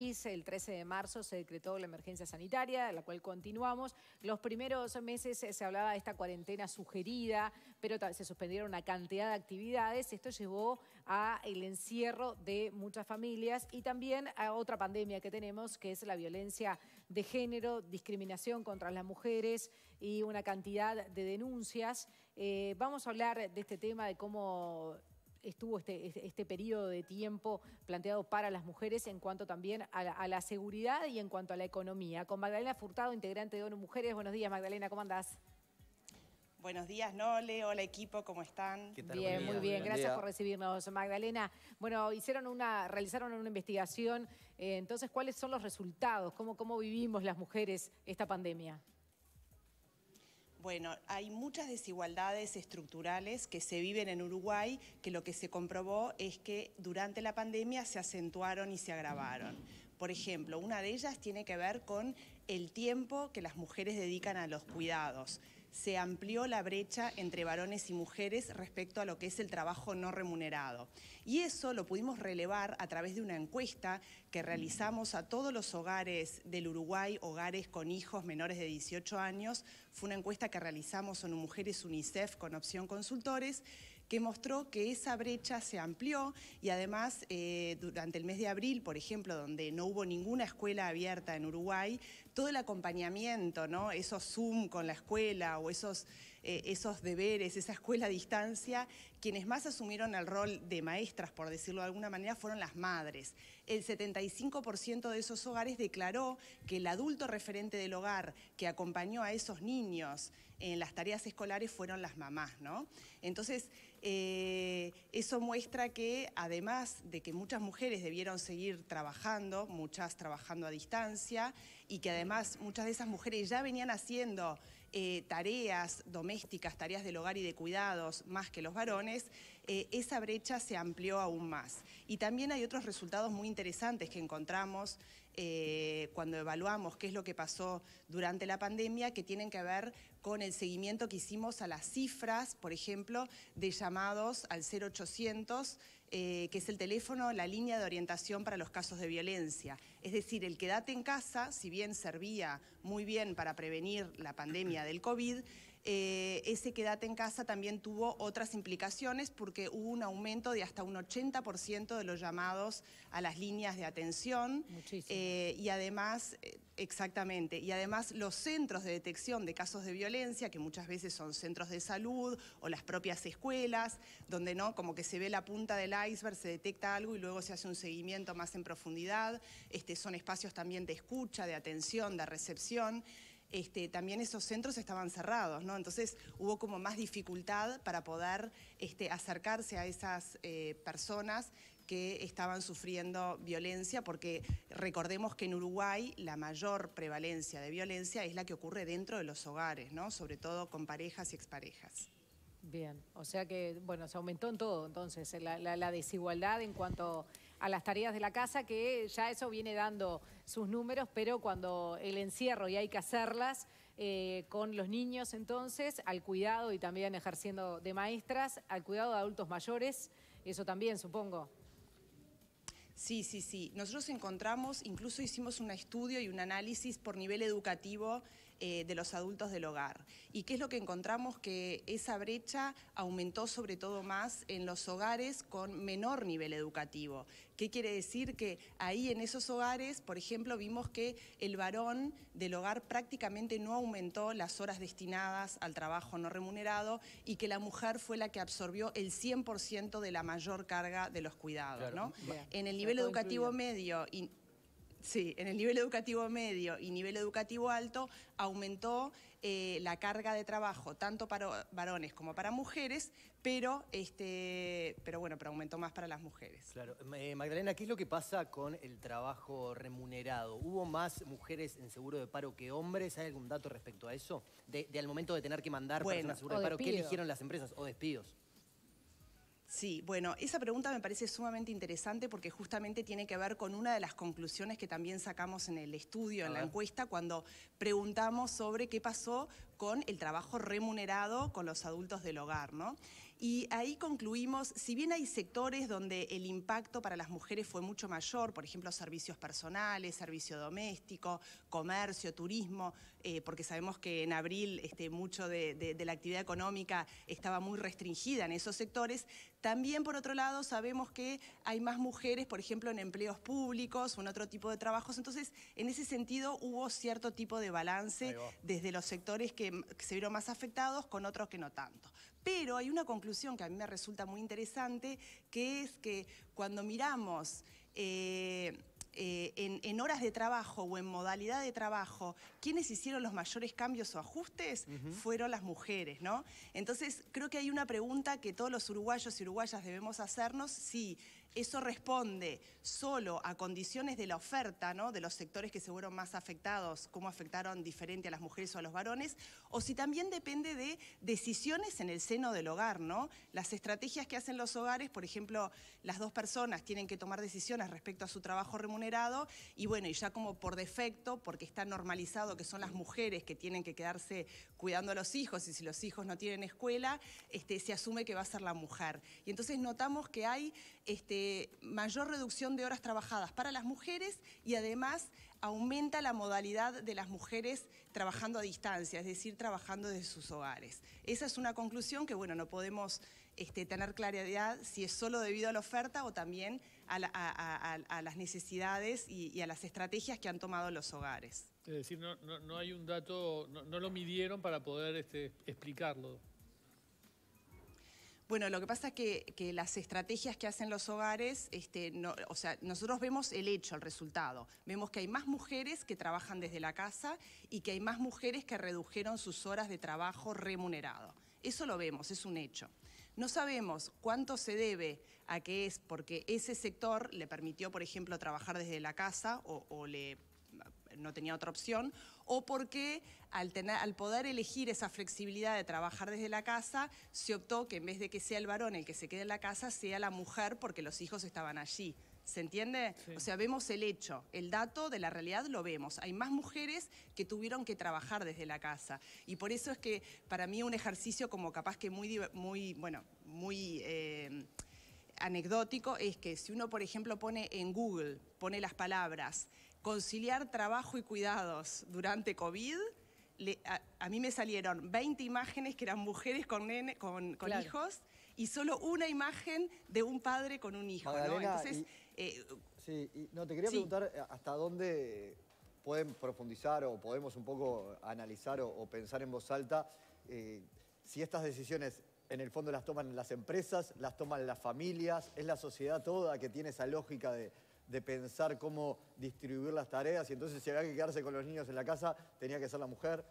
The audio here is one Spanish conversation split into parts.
El 13 de marzo se decretó la emergencia sanitaria, la cual continuamos. Los primeros meses se hablaba de esta cuarentena sugerida, pero se suspendieron una cantidad de actividades. Esto llevó al encierro de muchas familias y también a otra pandemia que tenemos, que es la violencia de género, discriminación contra las mujeres y una cantidad de denuncias. Eh, vamos a hablar de este tema, de cómo estuvo este, este, este, periodo de tiempo planteado para las mujeres en cuanto también a la, seguridad y en cuanto a la economía. Con Magdalena Furtado, integrante de ONU Mujeres. Buenos días, Magdalena, ¿cómo andás? Buenos días, Nole. Hola, equipo, ¿cómo están? Bien, muy bien. Gracias por recibirnos, Magdalena. Bueno, hicieron una, realizaron una investigación. Eh, entonces, ¿cuáles son los resultados? ¿Cómo, ¿Cómo vivimos las mujeres esta pandemia? Bueno, hay muchas desigualdades estructurales que se viven en Uruguay, que lo que se comprobó es que durante la pandemia se acentuaron y se agravaron. Por ejemplo, una de ellas tiene que ver con el tiempo que las mujeres dedican a los cuidados. Se amplió la brecha entre varones y mujeres respecto a lo que es el trabajo no remunerado. Y eso lo pudimos relevar a través de una encuesta que realizamos a todos los hogares del Uruguay, hogares con hijos menores de 18 años. Fue una encuesta que realizamos en Mujeres UNICEF con opción consultores que mostró que esa brecha se amplió y además eh, durante el mes de abril, por ejemplo, donde no hubo ninguna escuela abierta en Uruguay, todo el acompañamiento, ¿no? esos Zoom con la escuela o esos, eh, esos deberes, esa escuela a distancia, quienes más asumieron el rol de maestras, por decirlo de alguna manera, fueron las madres. El 75% de esos hogares declaró que el adulto referente del hogar que acompañó a esos niños en las tareas escolares fueron las mamás, ¿no? Entonces, eh, eso muestra que además de que muchas mujeres debieron seguir trabajando, muchas trabajando a distancia, y que además muchas de esas mujeres ya venían haciendo eh, tareas domésticas, tareas del hogar y de cuidados más que los varones, eh, esa brecha se amplió aún más. Y también hay otros resultados muy interesantes que encontramos eh, cuando evaluamos qué es lo que pasó durante la pandemia, que tienen que ver con el seguimiento que hicimos a las cifras, por ejemplo, de llamados al 0800, que es el teléfono, la línea de orientación para los casos de violencia. Es decir, el quedate en casa, si bien servía muy bien para prevenir la pandemia, del COVID, eh, ese quédate en casa también tuvo otras implicaciones porque hubo un aumento de hasta un 80% de los llamados a las líneas de atención. Eh, y además, eh, exactamente, y además los centros de detección de casos de violencia, que muchas veces son centros de salud o las propias escuelas, donde no, como que se ve la punta del iceberg, se detecta algo y luego se hace un seguimiento más en profundidad. Este, son espacios también de escucha, de atención, de recepción. Este, también esos centros estaban cerrados, ¿no? Entonces hubo como más dificultad para poder este, acercarse a esas eh, personas que estaban sufriendo violencia, porque recordemos que en Uruguay la mayor prevalencia de violencia es la que ocurre dentro de los hogares. Sobre todo con parejas y exparejas. Bien, o sea que, bueno, se aumentó en todo entonces la, desigualdad en cuanto a las tareas de la casa, que ya eso viene dando sus números, pero cuando el encierro y hay que hacerlas eh, con los niños entonces, al cuidado y también ejerciendo de maestras, al cuidado de adultos mayores, eso también supongo. Sí, sí, sí. Nosotros encontramos, incluso hicimos un estudio y un análisis por nivel educativo eh, de los adultos del hogar. ¿Y qué es lo que encontramos? Que esa brecha aumentó sobre todo más en los hogares con menor nivel educativo. ¿Qué quiere decir? Que ahí en esos hogares, por ejemplo, vimos que el varón del hogar prácticamente no aumentó las horas destinadas al trabajo no remunerado y que la mujer fue la que absorbió el 100% de la mayor carga de los cuidados. ¿no? En el nivel educativo medio y Sí, en el nivel educativo medio y nivel educativo alto aumentó eh, la carga de trabajo tanto para varones como para mujeres, pero, este, pero bueno, pero aumentó más para las mujeres. Claro. Eh, Magdalena, ¿qué es lo que pasa con el trabajo remunerado? ¿Hubo más mujeres en seguro de paro que hombres? ¿Hay algún dato respecto a eso? De, al momento de tener que mandar personas a seguro de paro, ¿qué eligieron las empresas o despidos? Sí, bueno, esa pregunta me parece sumamente interesante porque justamente tiene que ver con una de las conclusiones que también sacamos en el estudio, en la encuesta, cuando preguntamos sobre qué pasó con el trabajo remunerado con los adultos del hogar, ¿no? Y ahí concluimos, si bien hay sectores donde el impacto para las mujeres fue mucho mayor, por ejemplo, servicios personales, servicio doméstico, comercio, turismo, eh, porque sabemos que en abril este, mucho de, la actividad económica estaba muy restringida en esos sectores, también por otro lado sabemos que hay más mujeres, por ejemplo, en empleos públicos o en otro tipo de trabajos, entonces en ese sentido hubo cierto tipo de balance desde los sectores que se vieron más afectados con otros que no tanto. Pero hay una conclusión que a mí me resulta muy interesante, que es que cuando miramos... Eh, eh, en, horas de trabajo o en modalidad de trabajo, quienes hicieron los mayores cambios o ajustes fueron las mujeres, ¿no? Entonces, creo que hay una pregunta que todos los uruguayos y uruguayas debemos hacernos, si eso responde solo a condiciones de la oferta, ¿no? de los sectores que se fueron más afectados, cómo afectaron diferente a las mujeres o a los varones, o si también depende de decisiones en el seno del hogar. ¿no? Las estrategias que hacen los hogares, por ejemplo, las dos personas tienen que tomar decisiones respecto a su trabajo remunerado y bueno, y ya como por defecto, porque está normalizado que son las mujeres que tienen que quedarse cuidando a los hijos y si los hijos no tienen escuela, este, se asume que va a ser la mujer. Y entonces notamos que hay este, mayor reducción de horas trabajadas para las mujeres y además aumenta la modalidad de las mujeres trabajando a distancia, es decir, trabajando desde sus hogares. Esa es una conclusión que, bueno, no podemos este, tener claridad si es solo debido a la oferta o también a, las necesidades y, a las estrategias que han tomado los hogares. Es decir, no, hay un dato, no, lo midieron para poder este, explicarlo. Bueno, lo que pasa es que, las estrategias que hacen los hogares, este, o sea, nosotros vemos el hecho, el resultado. Vemos que hay más mujeres que trabajan desde la casa y que hay más mujeres que redujeron sus horas de trabajo remunerado. Eso lo vemos, es un hecho. No sabemos cuánto se debe a que es porque ese sector le permitió, por ejemplo, trabajar desde la casa o le no tenía otra opción, o porque al, tener, al poder elegir esa flexibilidad de trabajar desde la casa, se optó que en vez de que sea el varón el que se quede en la casa, sea la mujer porque los hijos estaban allí. ¿Se entiende? O sea, vemos el hecho, el dato de la realidad lo vemos. Hay más mujeres que tuvieron que trabajar desde la casa. Y por eso es que para mí un ejercicio como capaz que muy, muy bueno, muy... Eh, anecdótico es que si uno, por ejemplo, pone en Google, pone las palabras conciliar trabajo y cuidados durante COVID, a, mí me salieron 20 imágenes que eran mujeres con, nene, con, hijos y solo una imagen de un padre con un hijo. Entonces, eh, sí, no, te quería preguntar eh, hasta dónde pueden profundizar o podemos un poco analizar o, pensar en voz alta eh, si estas decisiones en el fondo las toman las empresas, las toman las familias, es la sociedad toda que tiene esa lógica de de pensar cómo distribuir las tareas y entonces si había que quedarse con los niños en la casa, tenía que ser la mujer.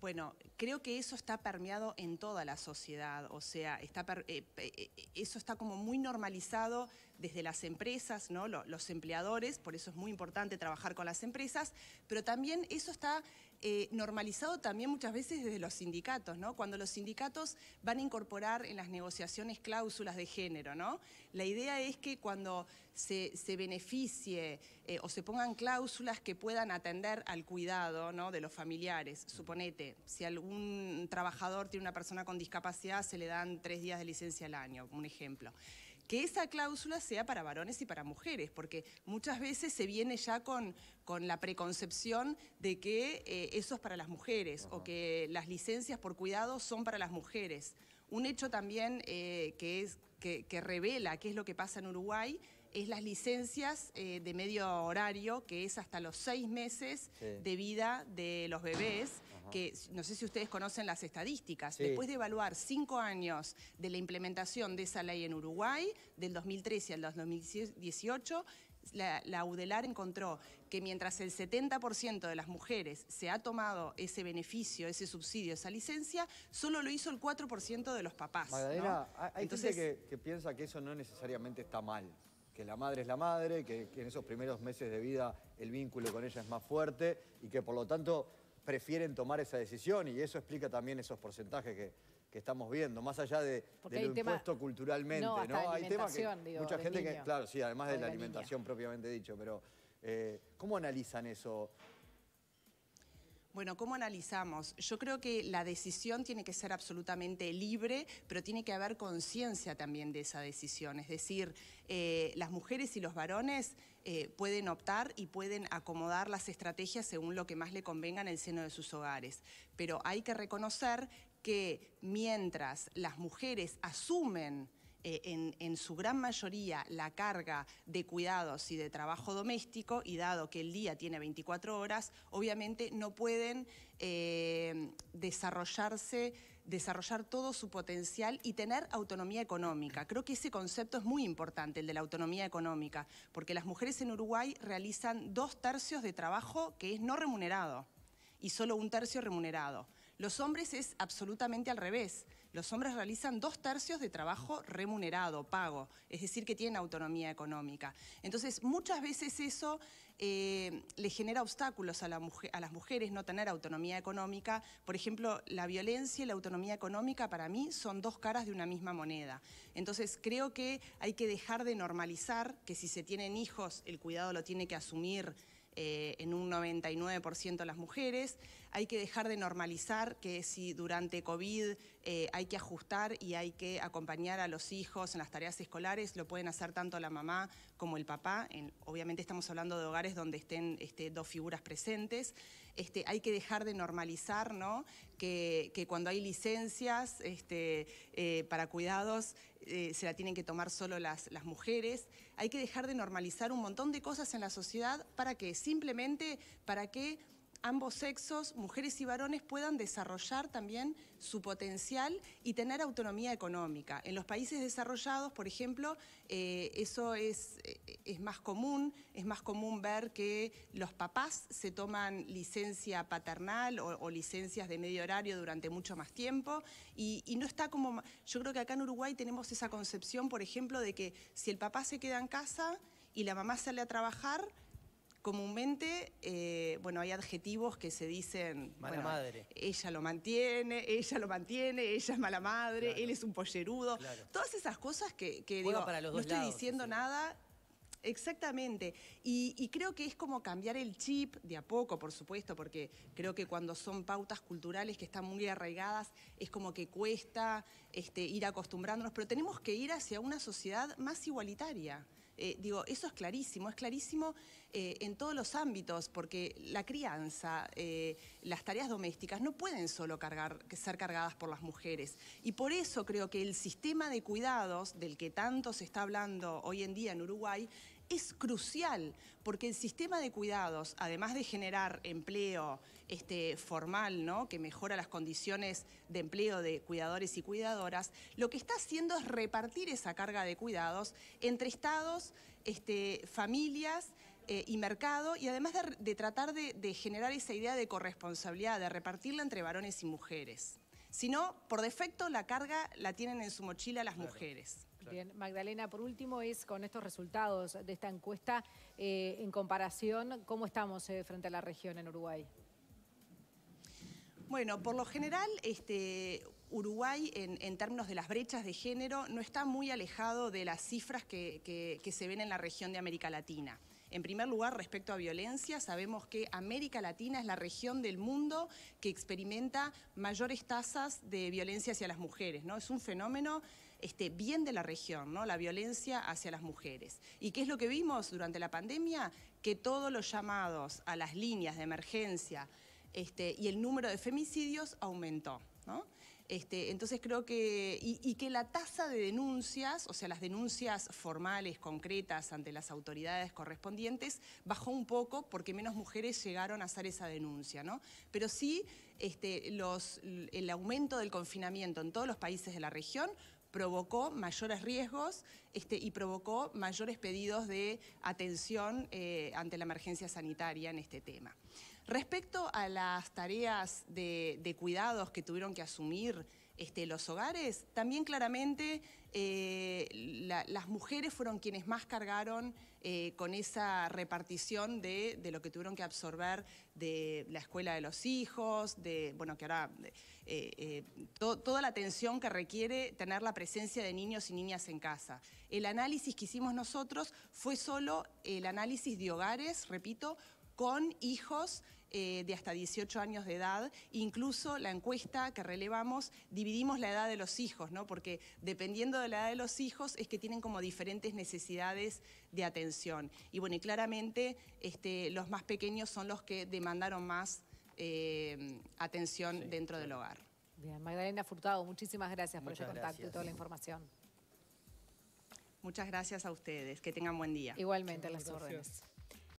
Bueno, creo que eso está permeado en toda la sociedad, o sea, está, eh, eh, eso está como muy normalizado desde las empresas, ¿no? los empleadores, por eso es muy importante trabajar con las empresas, pero también eso está eh, normalizado también muchas veces desde los sindicatos, ¿no? Cuando los sindicatos van a incorporar en las negociaciones cláusulas de género, ¿no? La idea es que cuando se, beneficie eh, o se pongan cláusulas que puedan atender al cuidado ¿no? de los familiares. Suponete, si algún trabajador tiene una persona con discapacidad, se le dan tres días de licencia al año, un ejemplo que esa cláusula sea para varones y para mujeres, porque muchas veces se viene ya con, con la preconcepción de que eh, eso es para las mujeres o que las licencias por cuidado son para las mujeres. Un hecho también eh, que, es, que, revela qué es lo que pasa en Uruguay es las licencias eh, de medio horario, que es hasta los seis meses de vida de los bebés que no sé si ustedes conocen las estadísticas, después de evaluar cinco años de la implementación de esa ley en Uruguay, del 2013 al 2018, la, la, UDELAR encontró que mientras el 70% de las mujeres se ha tomado ese beneficio, ese subsidio, esa licencia, solo lo hizo el 4% de los papás. Magdalena, hay Entonces, gente que, piensa que eso no necesariamente está mal, que la madre es la madre, que, que en esos primeros meses de vida el vínculo con ella es más fuerte y que por lo tanto prefieren tomar esa decisión y eso explica también esos porcentajes que, estamos viendo, más allá de, lo impuesto culturalmente. No, Hay temas que mucha gente que, claro, sí, además de, la, alimentación propiamente dicho, pero eh, ¿cómo analizan eso? Bueno, ¿cómo analizamos? Yo creo que la decisión tiene que ser absolutamente libre, pero tiene que haber conciencia también de esa decisión. Es decir, eh, las mujeres y los varones eh, pueden optar y pueden acomodar las estrategias según lo que más le convenga en el seno de sus hogares. Pero hay que reconocer que mientras las mujeres asumen eh, en, su gran mayoría la carga de cuidados y de trabajo doméstico y dado que el día tiene 24 horas, obviamente no pueden eh, desarrollarse desarrollar todo su potencial y tener autonomía económica. Creo que ese concepto es muy importante, el de la autonomía económica, porque las mujeres en Uruguay realizan dos tercios de trabajo que es no remunerado y solo un tercio remunerado. Los hombres es absolutamente al revés los hombres realizan dos tercios de trabajo remunerado, pago, es decir, que tienen autonomía económica. Entonces, muchas veces eso eh, le genera obstáculos a, las mujeres no tener autonomía económica. Por ejemplo, la violencia y la autonomía económica para mí son dos caras de una misma moneda. Entonces, creo que hay que dejar de normalizar que si se tienen hijos, el cuidado lo tiene que asumir eh, en un 99% las mujeres. Hay que dejar de normalizar que si durante COVID eh, hay que ajustar y hay que acompañar a los hijos en las tareas escolares, lo pueden hacer tanto la mamá como el papá. obviamente estamos hablando de hogares donde estén este, dos figuras presentes. Este, hay que dejar de normalizar ¿no? que, cuando hay licencias este, eh, para cuidados eh, se la tienen que tomar solo las, las mujeres. Hay que dejar de normalizar un montón de cosas en la sociedad para que simplemente para que ambos sexos, mujeres y varones, puedan desarrollar también su potencial y tener autonomía económica. En los países desarrollados, por ejemplo, eh, eso es, eh, es, más común, es más común ver que los papás se toman licencia paternal o, licencias de medio horario durante mucho más tiempo y, y no está como, yo creo que acá en Uruguay tenemos esa concepción, por ejemplo, de que si el papá se queda en casa y la mamá sale a trabajar, comúnmente, eh, bueno, hay adjetivos que se dicen... Mala madre. Ella lo mantiene, ella lo mantiene, ella es mala madre, él es un pollerudo. Todas esas cosas que, digo, no estoy diciendo nada... Exactamente. Y, creo que es como cambiar el chip de a poco, por supuesto, porque creo que cuando son pautas culturales que están muy arraigadas, es como que cuesta este, ir acostumbrándonos, pero tenemos que ir hacia una sociedad más igualitaria. Eh, digo, eso es clarísimo, es clarísimo eh, en todos los ámbitos, porque la crianza, eh, las tareas domésticas no pueden solo ser cargadas por las mujeres. Y por eso creo que el sistema de cuidados del que tanto se está hablando hoy en día en Uruguay es crucial, porque el sistema de cuidados, además de generar empleo este, formal, ¿no? que mejora las condiciones de empleo de cuidadores y cuidadoras, lo que está haciendo es repartir esa carga de cuidados entre estados, este, familias eh, y mercado, y además de, tratar de, de generar esa idea de corresponsabilidad, de repartirla entre varones y mujeres. Si no, por defecto la carga la tienen en su mochila las mujeres. Bien, Magdalena, por último es con estos resultados de esta encuesta, eh, en comparación, ¿cómo estamos eh, frente a la región en Uruguay? Bueno, por lo general, este, Uruguay, en, términos de las brechas de género, no está muy alejado de las cifras que se ven en la región de América Latina. En primer lugar, respecto a violencia, sabemos que América Latina es la región del mundo que experimenta mayores tasas de violencia hacia las mujeres. ¿no? Es un fenómeno este, bien de la región, ¿no? la violencia hacia las mujeres. ¿Y qué es lo que vimos durante la pandemia? Que todos los llamados a las líneas de emergencia este, y el número de femicidios aumentó. ¿no? Este, entonces creo que, y, que la tasa de denuncias, o sea, las denuncias formales, concretas ante las autoridades correspondientes, bajó un poco porque menos mujeres llegaron a hacer esa denuncia, ¿no? Pero sí, este, el aumento del confinamiento en todos los países de la región provocó mayores riesgos este, y provocó mayores pedidos de atención eh, ante la emergencia sanitaria en este tema. Respecto a las tareas de, cuidados que tuvieron que asumir este, los hogares, también claramente eh, las mujeres fueron quienes más cargaron eh, con esa repartición de, lo que tuvieron que absorber de la escuela de los hijos, de, bueno, que ahora eh, toda la atención que requiere tener la presencia de niños y niñas en casa. El análisis que hicimos nosotros fue solo el análisis de hogares, repito, con hijos eh, de hasta 18 años de edad. Incluso la encuesta que relevamos, dividimos la edad de los hijos, ¿no? porque dependiendo de la edad de los hijos es que tienen como diferentes necesidades de atención. Y bueno, y claramente este, los más pequeños son los que demandaron más eh, atención dentro del hogar. Bien, Magdalena Furtado, muchísimas gracias por este contacto y toda la información. Muchas gracias a ustedes. Que tengan buen día. Igualmente, las órdenes.